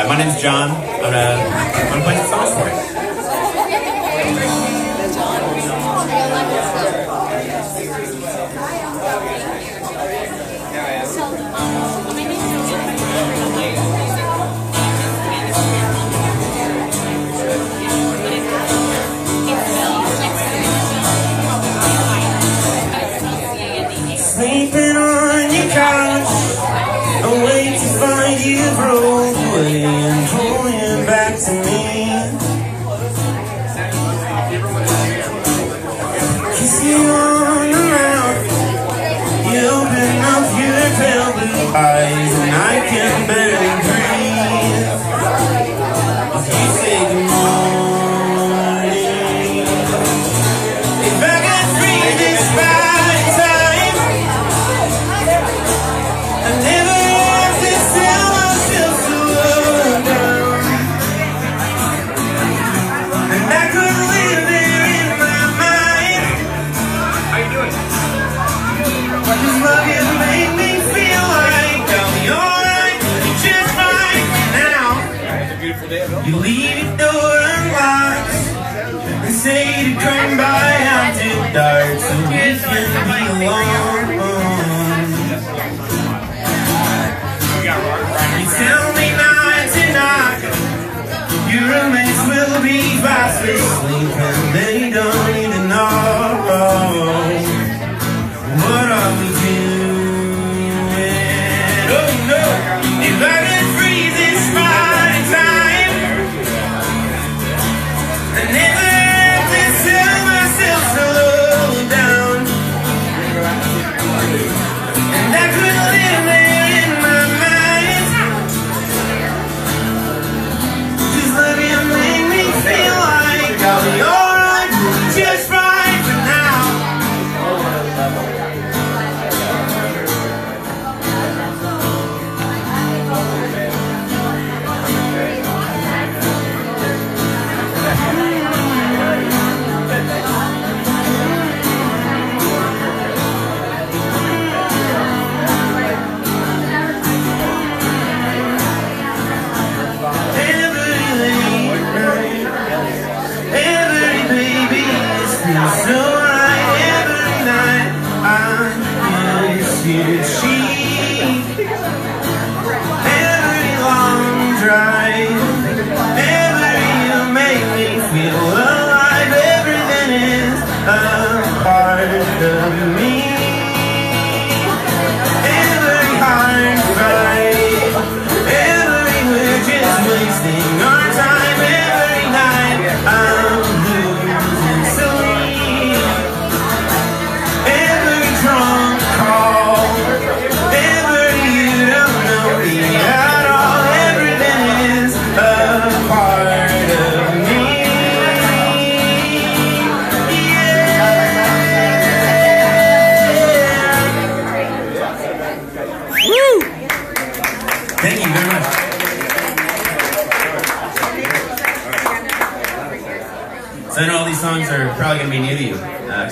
Uh, my name's John. I'm, a, I'm playing the saxophone. Sleeping in.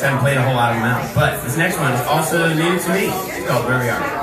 haven't played a whole lot of them out. But this next one is also new to me. It's called Where We Are.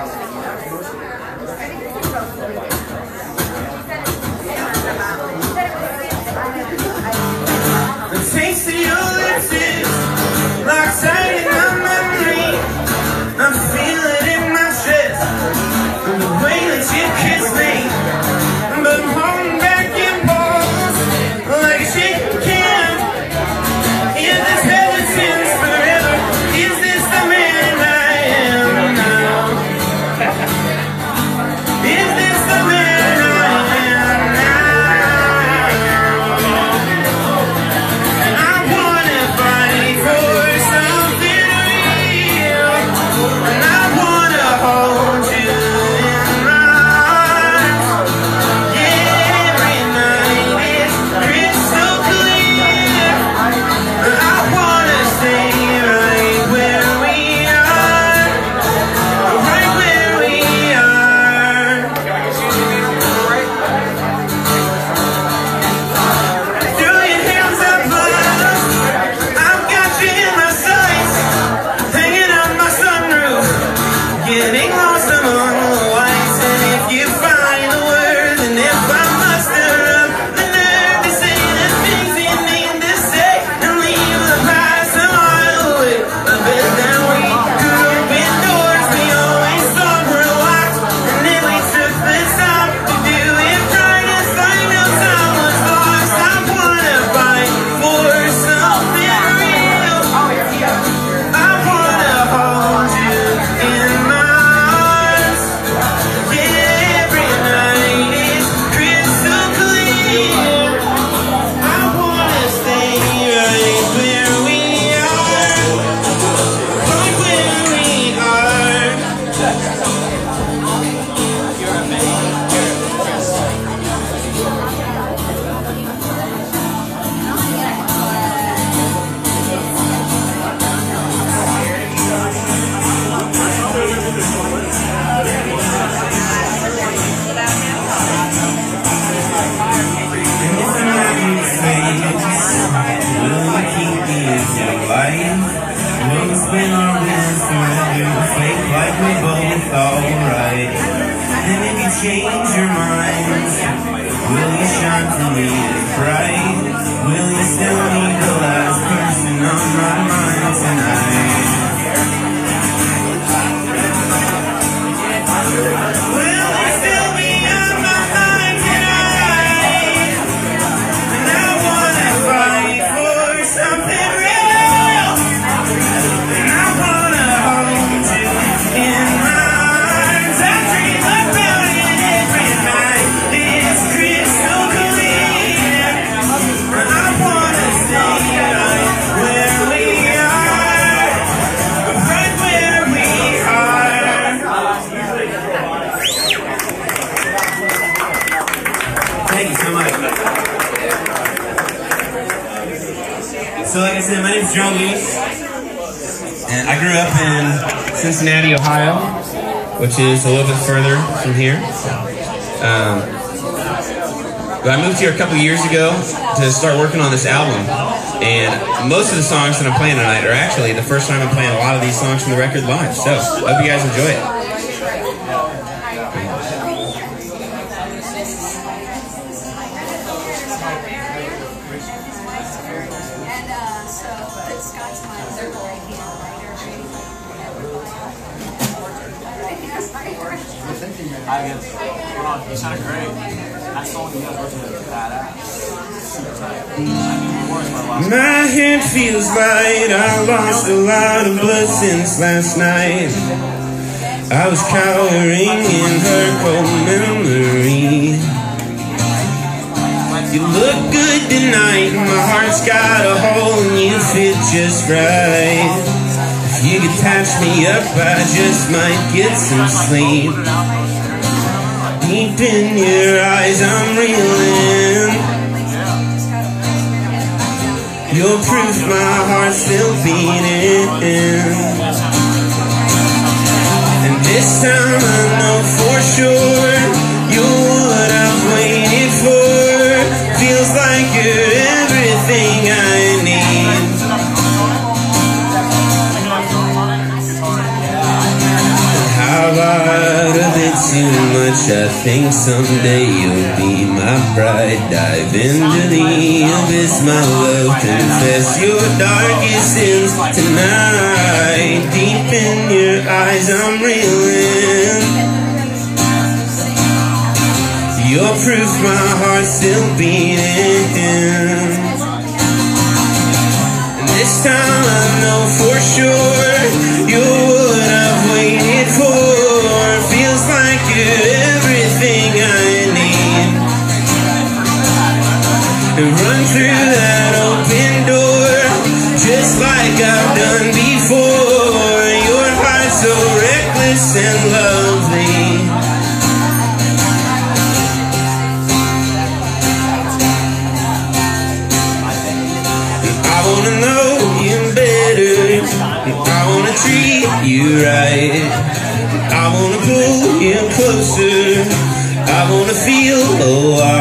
Said, my name's John Louis, and I grew up in Cincinnati, Ohio, which is a little bit further from here. Um, but I moved here a couple years ago to start working on this album, and most of the songs that I'm playing tonight are actually the first time I'm playing a lot of these songs from the record live. So, I hope you guys enjoy it. My. Head feels light. I lost a lot of blood since last night. I was cowering in her cold memory. You look good tonight. My heart's got a hole and you fit just right. If you could touch me up, I just might get some sleep. Deep in your eyes, I'm reeling. You're proof my heart's still beating. And this time I know I think someday you'll be my bride. Dive into the abyss, my love. Confess your darkest sins tonight. Deep in your eyes, I'm reeling. Your proof, my heart's still beating. And this time I know for sure you're what I've waited for. Feels like you're through that open door, just like I've done before. Your heart's so reckless and lovely. I wanna know you better. I wanna treat you right. I wanna pull you closer. I wanna feel alive.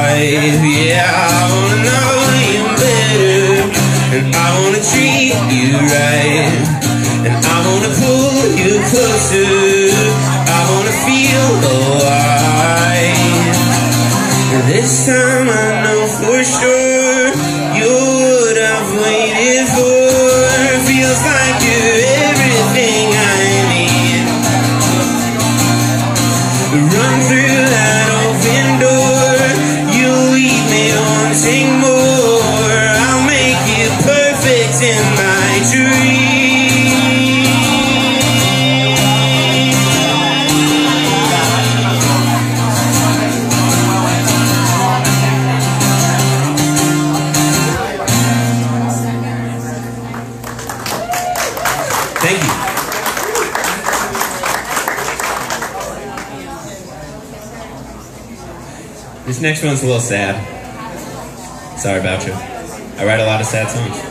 Know one's a little sad. Sorry about you. I write a lot of sad songs.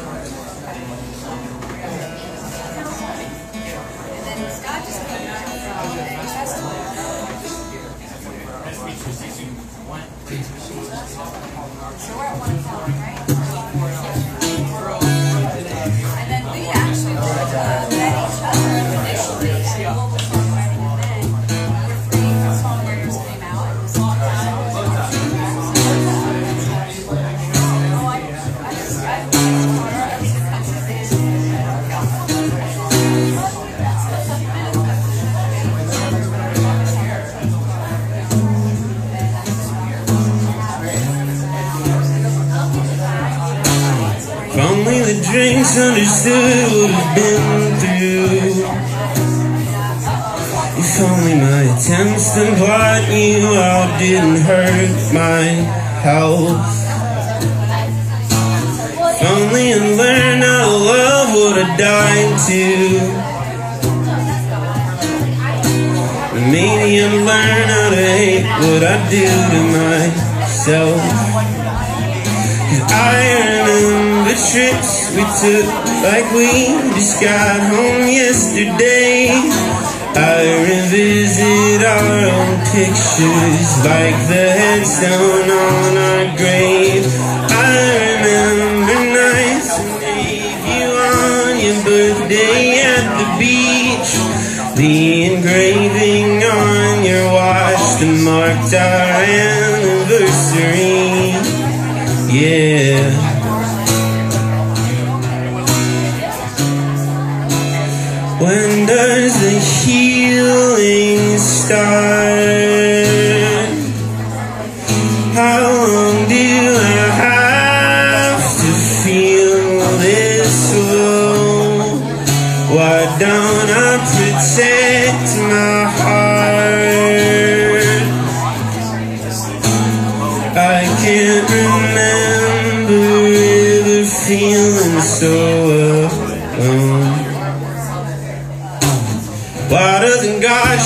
What I've been through. If only my attempts to blot you out didn't hurt my health. If only I learned how to love what I died to. Maybe I'd learn how to hate what I do to myself. Cause I remember trips we took like we just got home yesterday. I revisit our own pictures like the headstone on our grave. I remember nights gave you on your birthday at the beach. The engraving on your watch that marked our anniversary. Yeah. Does the healing start?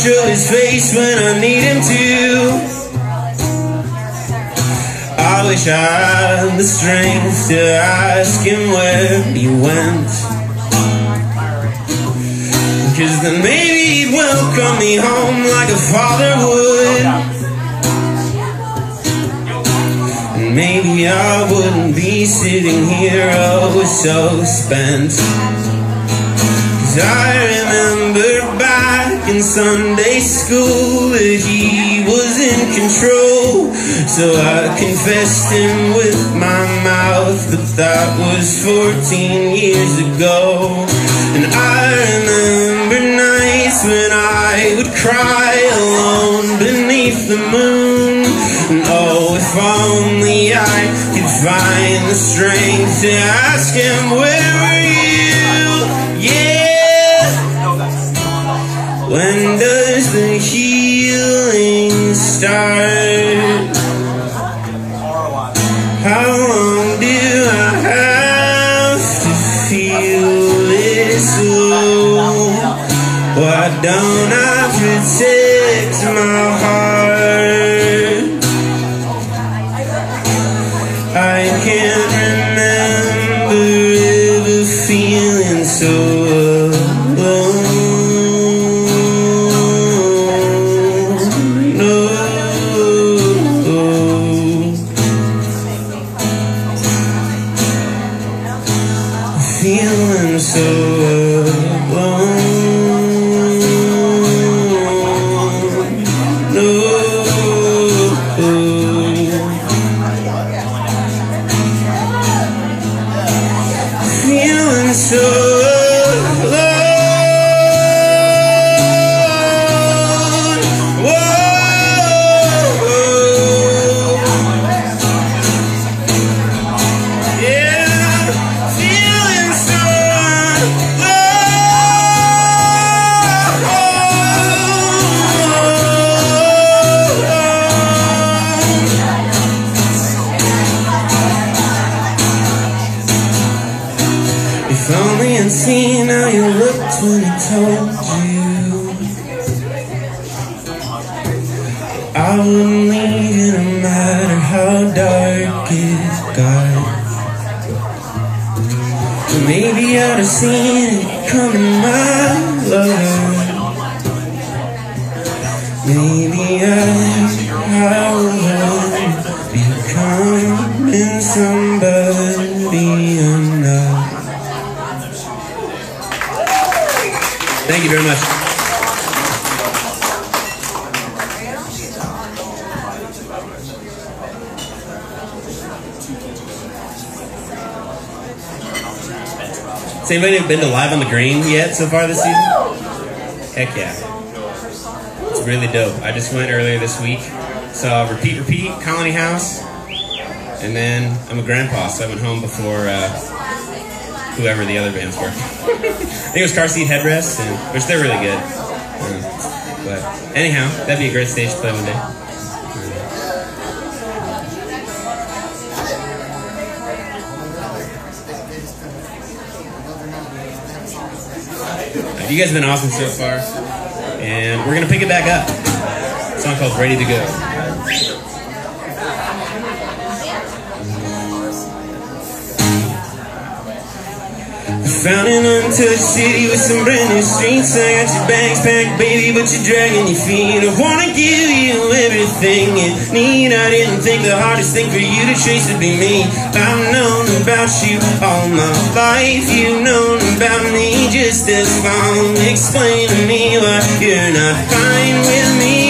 His face when I need him to? I wish I had the strength to ask him where he went. Cause then maybe he'd welcome me home like a father would. And maybe I wouldn't be sitting here oh so spent. Cause I remember in Sunday school that he was in control. So I confessed him with my mouth, but that was 14 years ago. And I remember nights when I would cry alone beneath the moon. And oh, if only I could find the strength to ask him, where were you? When does the healing start? How long do I have to feel this low? Why don't I protect anybody been to Live on the Green yet so far this season? Heck yeah. It's really dope. I just went earlier this week. Saw Repeat Repeat, Colony House, and then I'm a grandpa, so I went home before uh, whoever the other bands were. I think it was Car Seat Headrests, and, which they're really good. Um, but anyhow, that'd be a great stage to play one day. You guys have been awesome so far, and we're gonna pick it back up. A song called "Ready to Go." Found an untouched city with some brand new streets. I got your bags packed, baby, but you're dragging your feet. I wanna give you everything you need. I didn't think the hardest thing for you to chase would be me. I've known about you all my life. You've known about me just as long. Explain to me why you're not fine with me.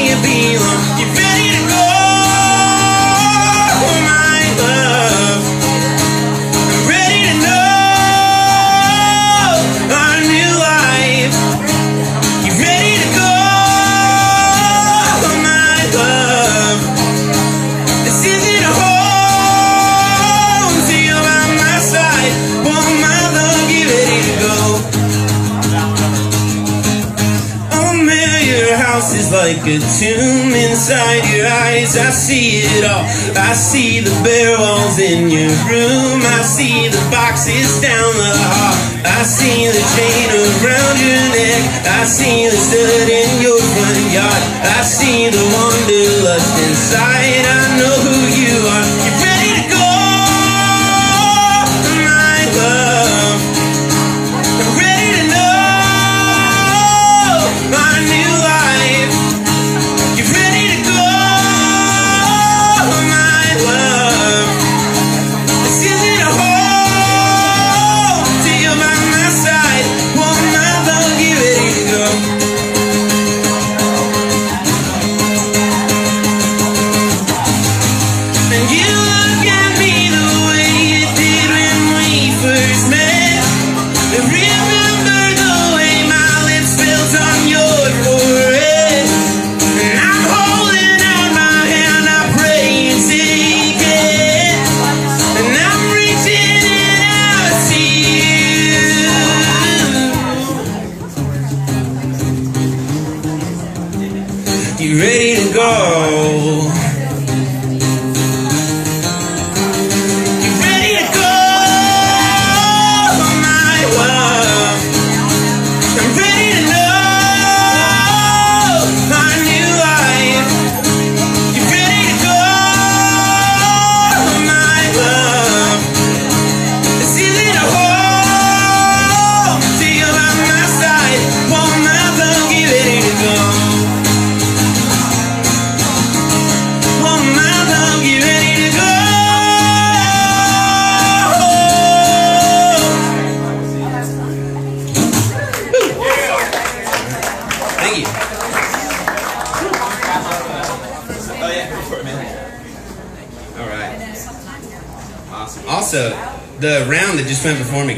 Like a tomb inside your eyes. I see it all. I see the bare walls in your room. I see the boxes down the hall. I see the chain around your neck. I see the stud in your front yard. I see the wanderlust inside. I know who you are.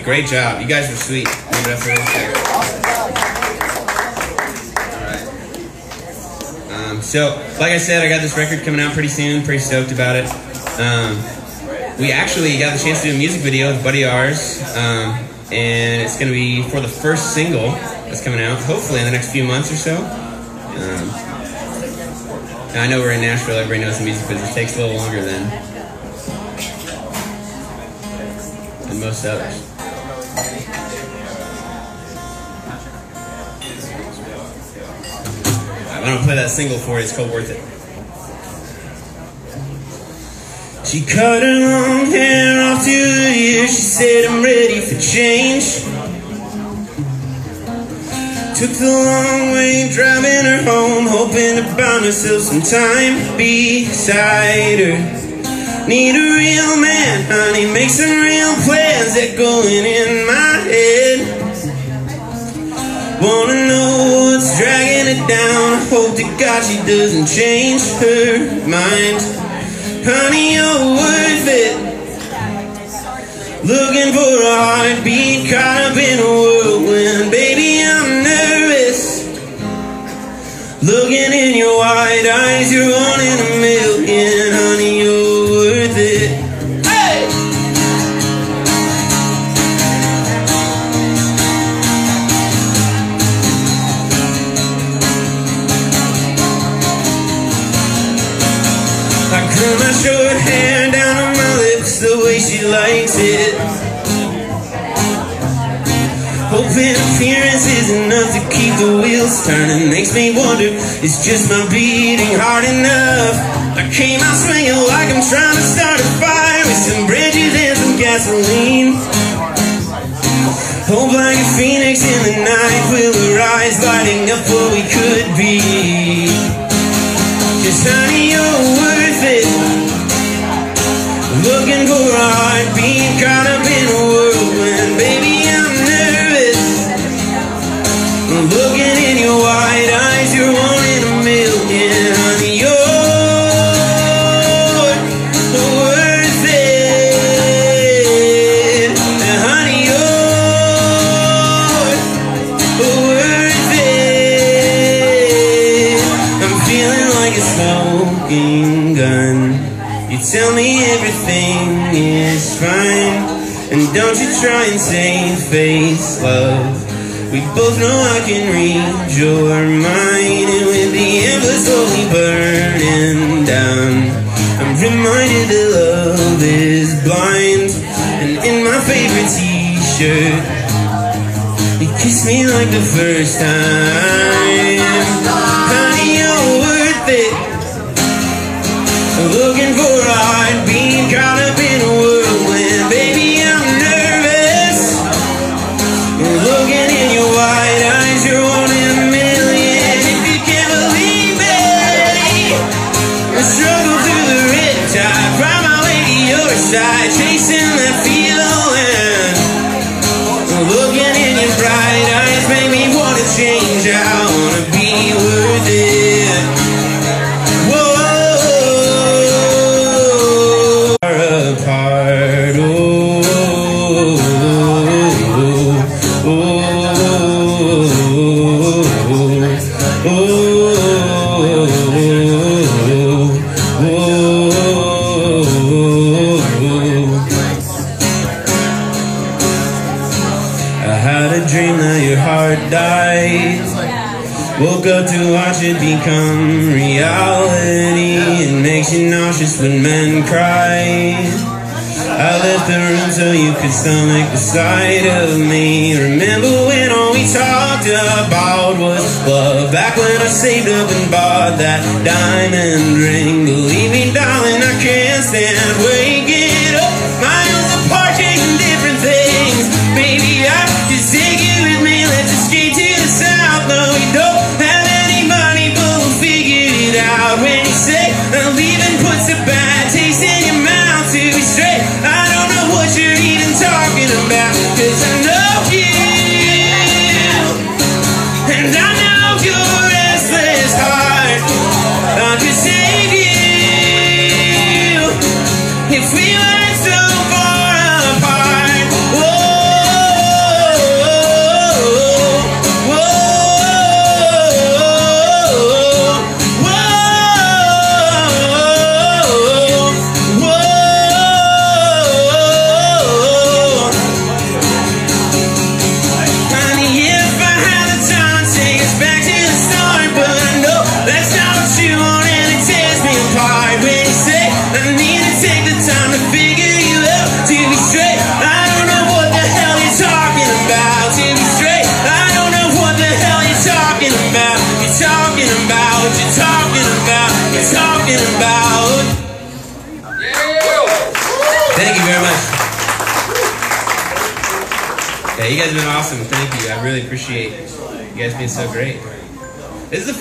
Great job. You guys were sweet. All right. Um, so, like I said, I got this record coming out pretty soon. Pretty stoked about it. Um, we actually got the chance to do a music video with buddy ours, um, and it's going to be for the first single that's coming out, hopefully in the next few months or so. Um, I know we're in Nashville. Everybody knows the music business It takes a little longer than than most others. I'm gonna play that single for you. It's called "Worth It." She cut her long hair off to the ear. She said, I'm ready for change. Took the long way driving her home, hoping to find herself some time beside her. Need a real man, honey, make some real plans that going in my head. Wanna know what's dragging it down. I hope to God she doesn't change her mind. Honey, you're worth it. Looking for a heartbeat, caught up in a whirlwind. Baby, I'm nervous. Looking in your wide eyes, you're one in a million. Honey, she likes it. Hoping appearance is enough to keep the wheels turning. Makes me wonder, is just my beating hard enough? I came out swinging like I'm trying to start a fire with some bridges and some gasoline. Hope like a phoenix in the night will arise, lighting up what we could be. Cause honey, you're worth it. Looking for a heartbeat, caught up in a whirlwind. Baby, I'm nervous. Love. We both know I can read your mind. And with the embers slowly burning down, I'm reminded that love is blind. And in my favorite t shirt, you kiss me like the first time. Honey, you're worth it. Looking for a stomach the sight of me. Remember when all we talked about was love? Back when I saved up and bought that diamond ring.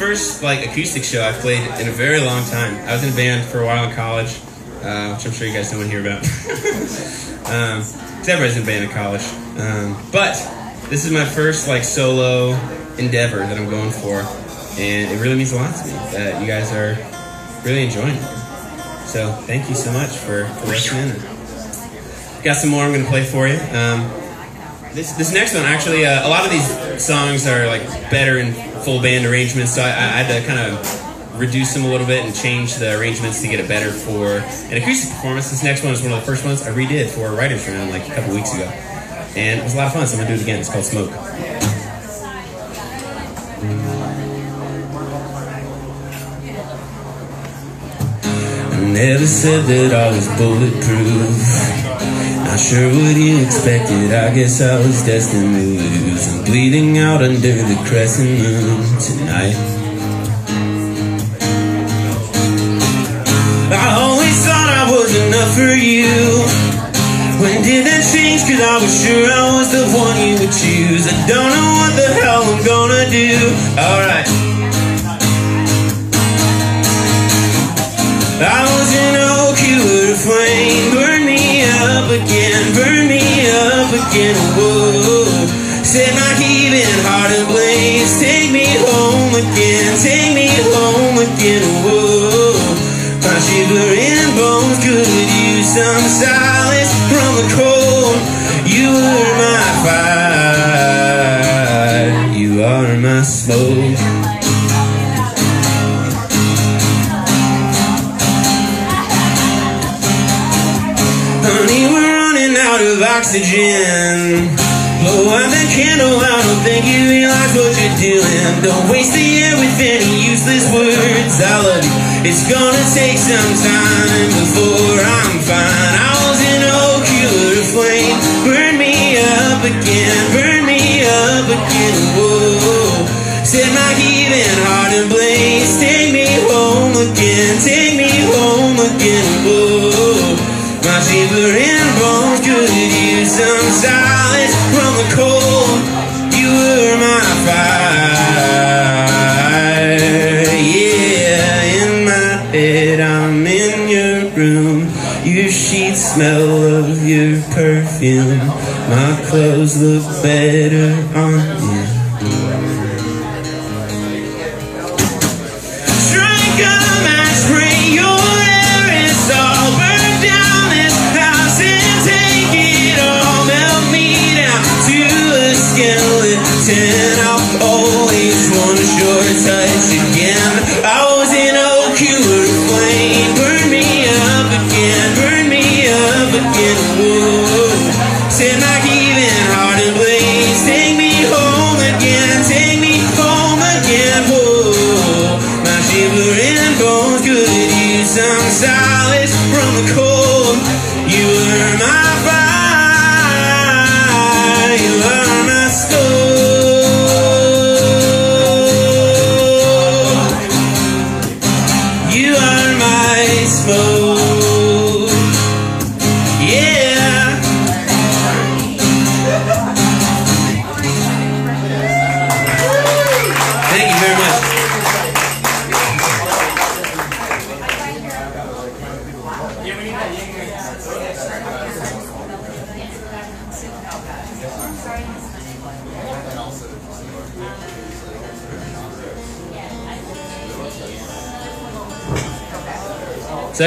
First like acoustic show I've played in a very long time. I was in a band for a while in college, uh, which I'm sure you guys don't want to hear about. um, everybody's in a band in college. Um, but this is my first like solo endeavor that I'm going for, and it really means a lot to me that you guys are really enjoying it. So thank you so much for, for listening. Got some more I'm going to play for you. Um, this this next one actually, uh, a lot of these songs are like better in full band arrangements, so I, I had to kind of reduce them a little bit and change the arrangements to get it better for an acoustic performance. This next one is one of the first ones I redid for a writers round like a couple weeks ago, and it was a lot of fun. So I'm gonna do it again. It's called Smoke. never said that I was bulletproof. Not sure what you expected, I guess I was destined to lose. I'm bleeding out under the crescent moon tonight. I always thought I was enough for you. When did that change? Cause I was sure I was the one you would choose. I don't know what the hell I'm gonna do. Alright. I was an you flame. Up again, burn me up again. Whoa. Set my heaving heart ablaze. Take me home again, take me home again. Whoa. My shivering bones could use some solace from the cold. You were my fire, you are my smoke. Oxygen. Blow out that candle, I don't think you realize what you're doing. Don't waste the air with any useless words. I love you. It's gonna take some time before I'm fine. I was an were a flame. Burn me up again, burn me up again. Whoa. Set my heaving heart ablaze. Take me home again, take from the cold. You were my fire, yeah. In my bed, I'm in your room. Your sheets smell of your perfume. My clothes look better on you.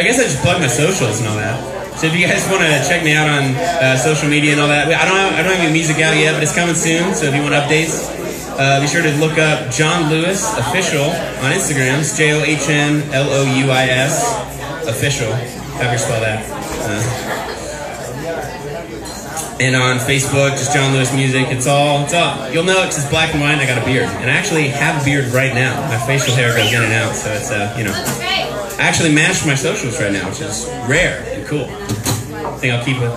I guess I just plug my socials and all that. So if you guys want to check me out on uh, social media and all that, I don't have, I don't have any music out yet, but it's coming soon. So if you want updates, uh, be sure to look up John Louis official on Instagram. J O H N L O U I S official. However you spell that. Uh, and on Facebook, just John Louis Music. It's all, it's all. You'll know it's just black and white. I got a beard, and I actually have a beard right now. My facial hair goes in and out, so it's uh, you know. I actually matched my socials right now, which is rare and cool. I think I'll keep it.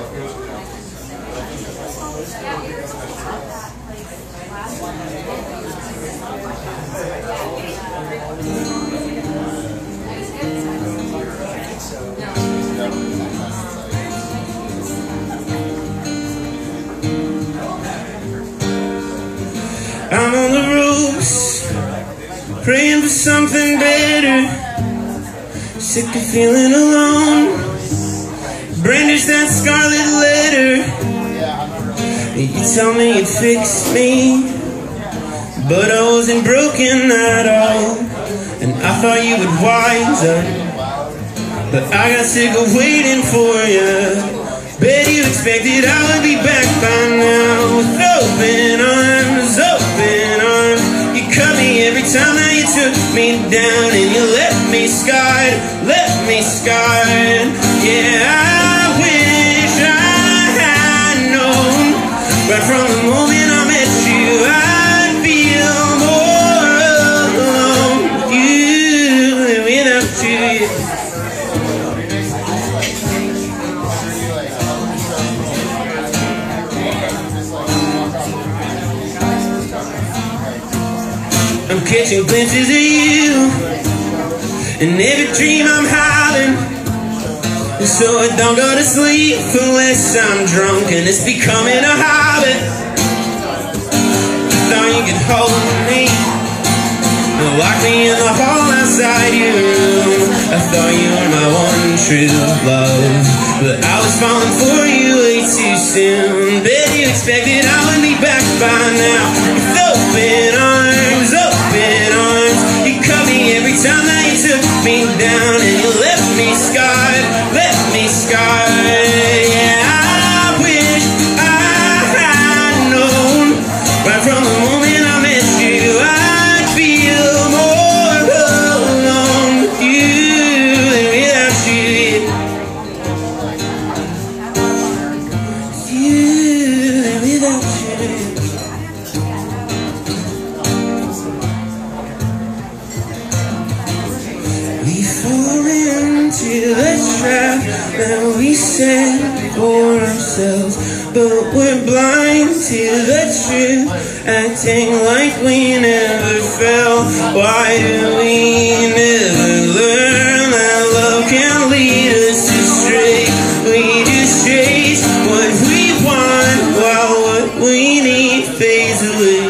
I'm on the ropes, praying for something better. Sick of feeling alone. Brandish that scarlet letter. You tell me you'd fix me, but I wasn't broken at all. And I thought you would wise up, but I got sick of waiting for you. Bet you expected I would be back by now with open arms, open arms. You cut me every time that you took me down and you left me scarred, let me scarred. Yeah, I wish I had known right from the moment I met you, I'd feel more alone. You went up to you. I'm catching glimpses in every dream I'm. And so I don't go to sleep unless I'm drunk, and it's becoming a habit. Thought you could hold me, lock me in the hall outside room. I thought you were my one true love, but I was falling for you way too soon. Bet you expected I would be back by now. With open arms, me down, fell. Why do we never learn that love can lead us astray? We just chase what we want while what we need fades away.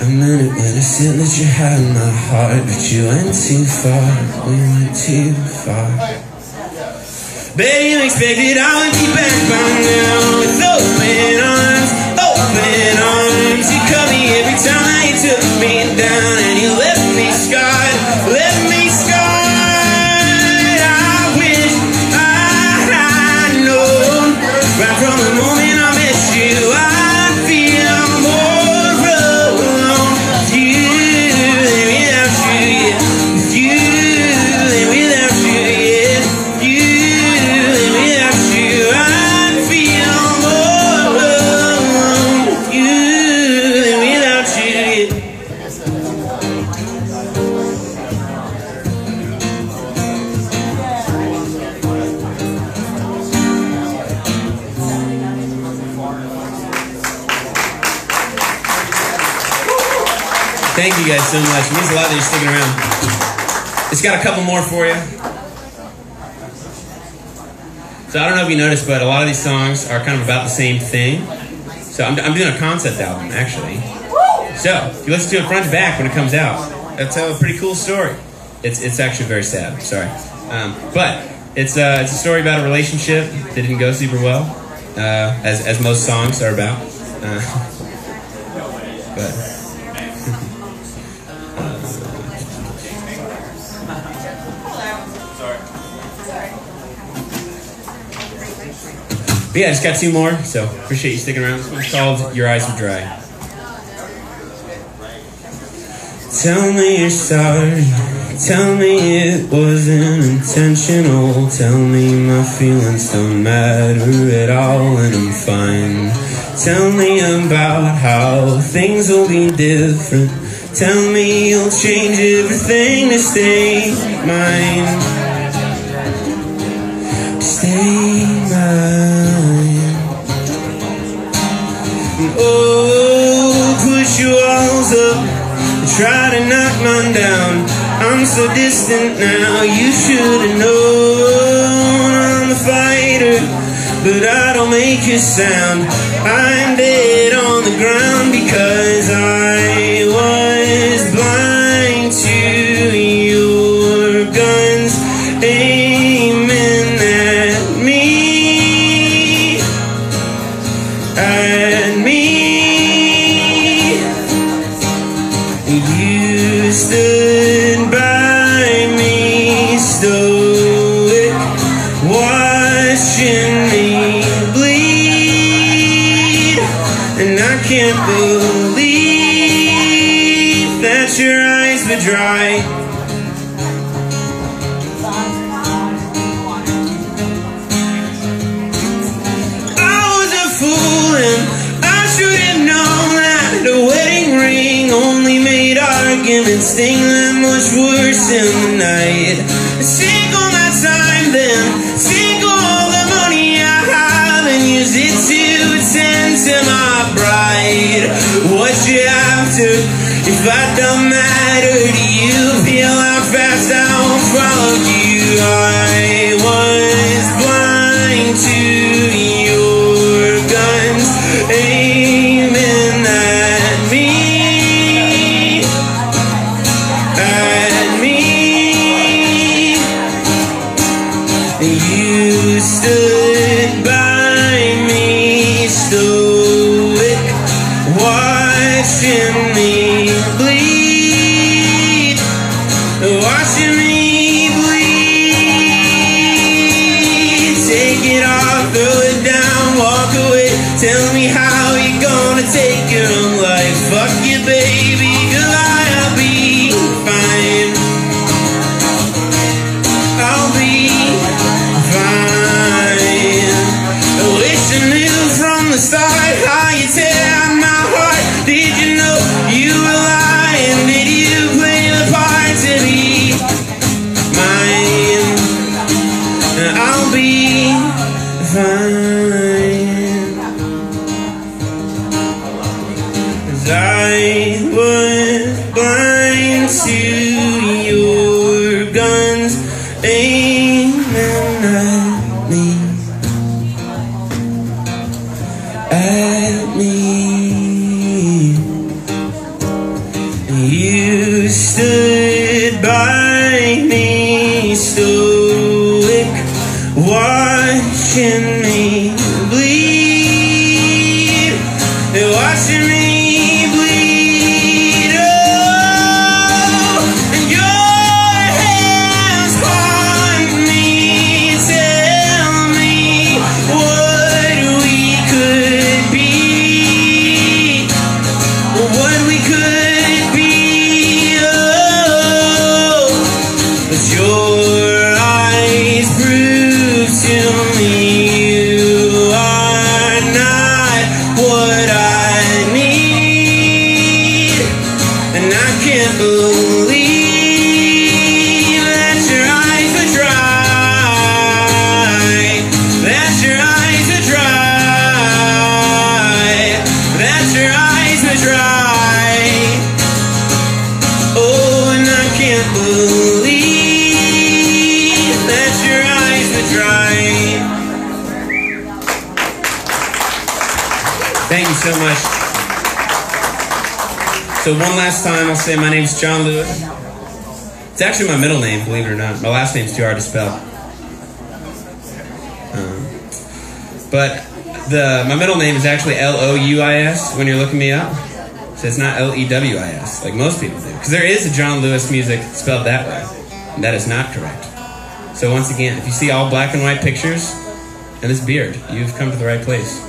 I meant it when I said that you had my heart, but you went too far. We went too far. Bet you expected I would be back by got a couple more for you. So I don't know if you noticed, but a lot of these songs are kind of about the same thing. So I'm, I'm doing a concept album, actually. So if you listen to it front to back when it comes out, it'll a pretty cool story. It's, it's actually very sad. Sorry, um, but it's uh, it's a story about a relationship that didn't go super well, uh, as as most songs are about. Uh, But yeah, I just got two more, so appreciate you sticking around. This one's called Your Eyes Are Dry. Tell me you're sorry. Tell me it wasn't intentional. Tell me my feelings don't matter at all and I'm fine. Tell me about how things will be different. Tell me you'll change everything to stay mine. Stay mine. Oh, push your walls up. Try to knock mine down. I'm so distant now. You should have known I'm a fighter, but I don't make a sound. I'm dead on the ground because I I can't believe that your eyes were dry. I was a fool and I should have known that the wedding ring only made arguments sting that much worse in the night. What you have to I don't matter to you. Feel how fast I won't follow you. I can't believe So one last time, I'll say my name's John Louis. It's actually my middle name, believe it or not. My last name's too hard to spell. Um, but the my middle name is actually L O U I S when you're looking me up. So it's not L E W I S like most people do. Because there is a John Lewis music spelled that way. That is not correct. So once again, if you see all black and white pictures and this beard, you've come to the right place.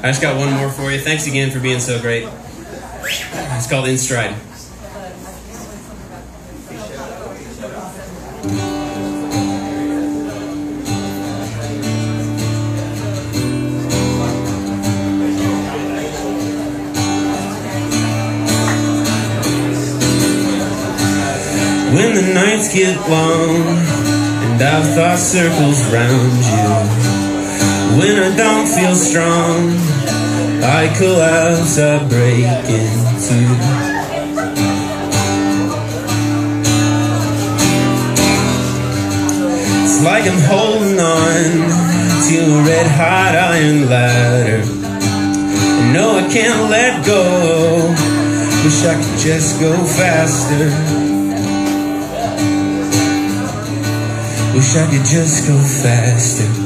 I just got one more for you. Thanks again for being so great. It's called In Stride. When the nights get long and I've thought circles round you. When I don't feel strong, I collapse, I break in two. It's like I'm holding on to a red hot iron ladder. Know I can't let go. Wish I could just go faster. Wish I could just go faster.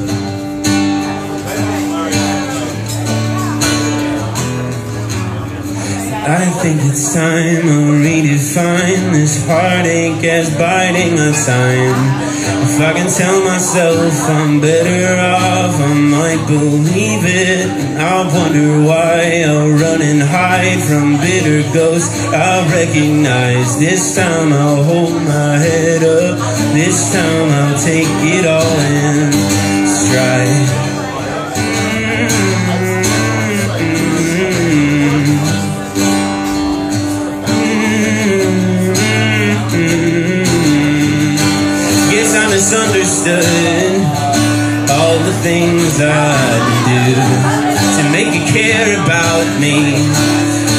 I think it's time I redefine this heartache as biding my time. If I can tell myself I'm better off, I might believe it. I'll wonder why I'll run and hide from bitter ghosts. I'll recognize this time I'll hold my head up. This time I'll take it all in stride. Things I do to make you care about me.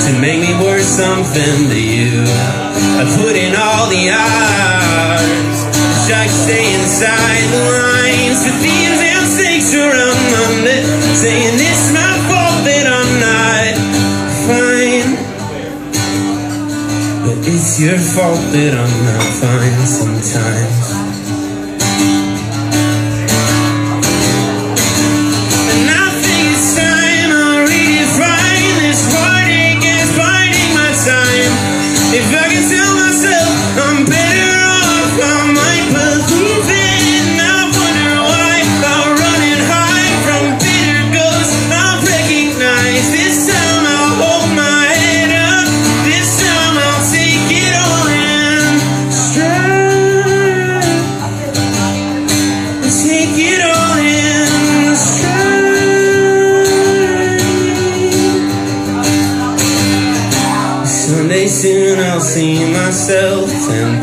to make me worth something to you. I put in all the hours, could stay inside the lines. The thieves and snakes around Monday, saying it's my fault that I'm not fine. But it's your fault that I'm not fine sometimes.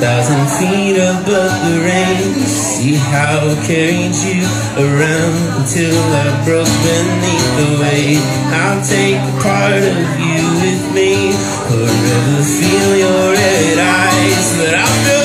10,000 feet above the rain See how I carried you around until I broke beneath the weight. I'll take a part of you with me. Forever feel your red eyes. But I'll